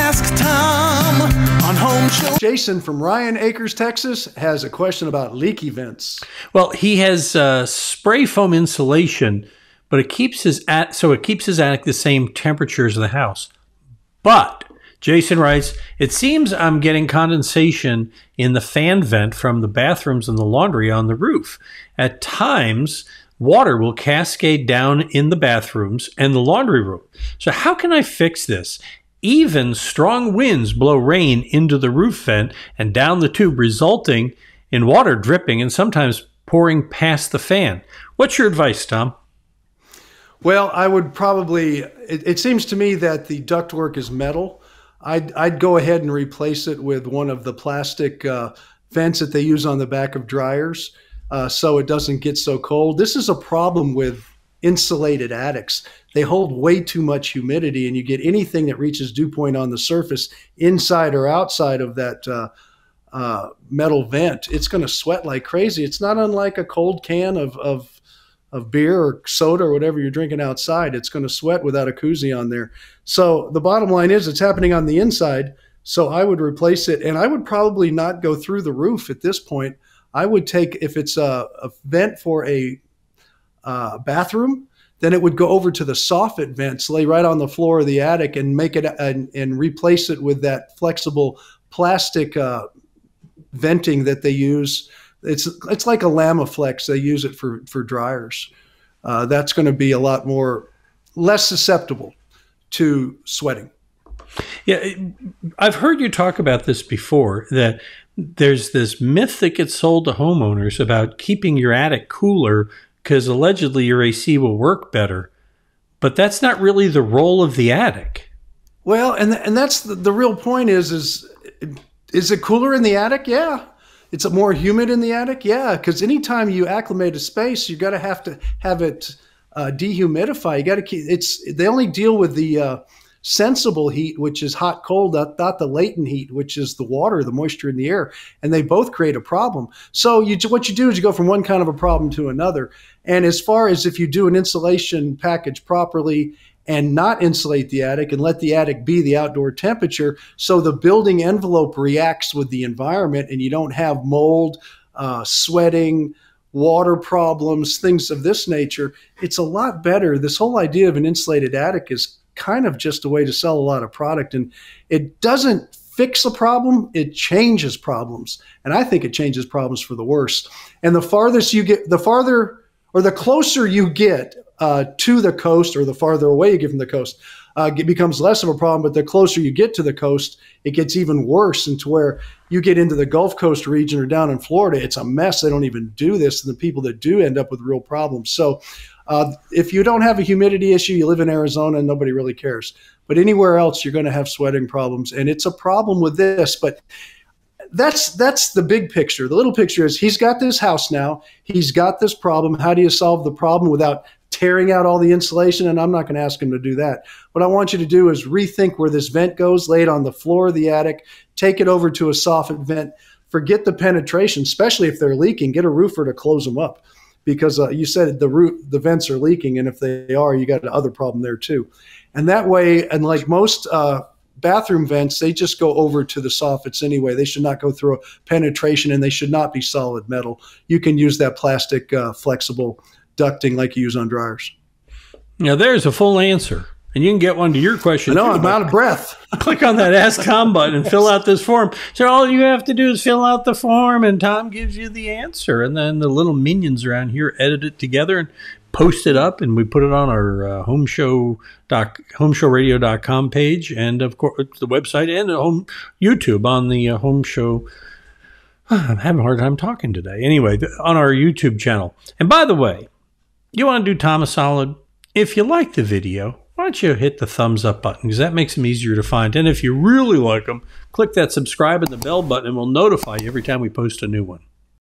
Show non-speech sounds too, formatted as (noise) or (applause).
Ask Tom on Home Show. Jason from Ryan Acres, Texas, has a question about leaky vents. Well, he has uh, spray foam insulation, but it keeps his at so it keeps his attic the same temperature as the house. But Jason writes, it seems I'm getting condensation in the fan vent from the bathrooms and the laundry on the roof. At times, water will cascade down in the bathrooms and the laundry room. So, how can I fix this? Even strong winds blow rain into the roof vent and down the tube, resulting in water dripping and sometimes pouring past the fan. What's your advice, Tom? Well, I would probably, it, it seems to me that the ductwork is metal. I'd, I'd go ahead and replace it with one of the plastic uh, vents that they use on the back of dryers uh, so it doesn't get so cold. This is a problem with insulated attics. They hold way too much humidity, and you get anything that reaches dew point on the surface, inside or outside of that uh, uh, metal vent, it's going to sweat like crazy. It's not unlike a cold can of, of of beer or soda or whatever you're drinking outside. It's going to sweat without a koozie on there. So the bottom line is it's happening on the inside. So I would replace it, and I would probably not go through the roof at this point. I would take if it's a, a vent for a uh, bathroom, then it would go over to the soffit vents, lay right on the floor of the attic, and make it and, and replace it with that flexible plastic uh, venting that they use. It's it's like a Lamaflex. They use it for for dryers. Uh, that's going to be a lot more less susceptible to sweating. Yeah, I've heard you talk about this before that there's this myth that gets sold to homeowners about keeping your attic cooler because allegedly your AC will work better. But that's not really the role of the attic. Well, and and that's the, the real point is is is it cooler in the attic? Yeah. It's more humid in the attic? Yeah, because anytime you acclimate a space, you got to have to have it uh, dehumidify. You got to keep it's they only deal with the uh, sensible heat, which is hot, cold, not, the latent heat, which is the water, the moisture in the air, and they both create a problem. So you, what you do is you go from one kind of a problem to another. And as far as if you do an insulation package properly and not insulate the attic and let the attic be the outdoor temperature, so the building envelope reacts with the environment, and you don't have mold, uh, sweating water problems, things of this nature, it's a lot better. This whole idea of an insulated attic is kind of just a way to sell a lot of product. And it doesn't fix a problem, it changes problems. And I think it changes problems for the worse. And the farthest you get, the farther or the closer you get uh, to the coast or the farther away you get from the coast, uh, it becomes less of a problem. But the closer you get to the coast, it gets even worse. And to where you get into the Gulf Coast region or down in Florida, it's a mess. They don't even do this. And the people that do end up with real problems. So uh, if you don't have a humidity issue, you live in Arizona nobody really cares. But anywhere else, you're going to have sweating problems, and it's a problem with this. But that's that's the big picture. The little picture is he's got this house now. He's got this problem. How do you solve the problem without tearing out all the insulation? And I'm not going to ask him to do that. What I want you to do is rethink where this vent goes, lay it on the floor of the attic, take it over to a soffit vent. Forget the penetration, especially if they're leaking. Get a roofer to close them up because uh, you said the root the vents are leaking, and if they are, you got another problem there too. And that way, and like most uh, bathroom vents, they just go over to the soffits anyway. They should not go through a penetration, and they should not be solid metal. You can use that plastic uh, flexible ducting like you use on dryers. Now, there's a full answer. And you can get one to your question. No, I'm out of breath. (laughs) Click on that Ask Tom button and fill out this form. So all you have to do is fill out the form, and Tom gives you the answer. And then the little minions around here edit it together and post it up, and we put it on our uh, home show doc, homeshowradio.com page, and of course the website and home YouTube on the uh, home show. (sighs) I'm having a hard time talking today. Anyway, on our YouTube channel. And by the way, you want to do Tom a solid? If you like the video, why don't you hit the thumbs up button because that makes them easier to find. And if you really like them, click that subscribe and the bell button and we'll notify you every time we post a new one.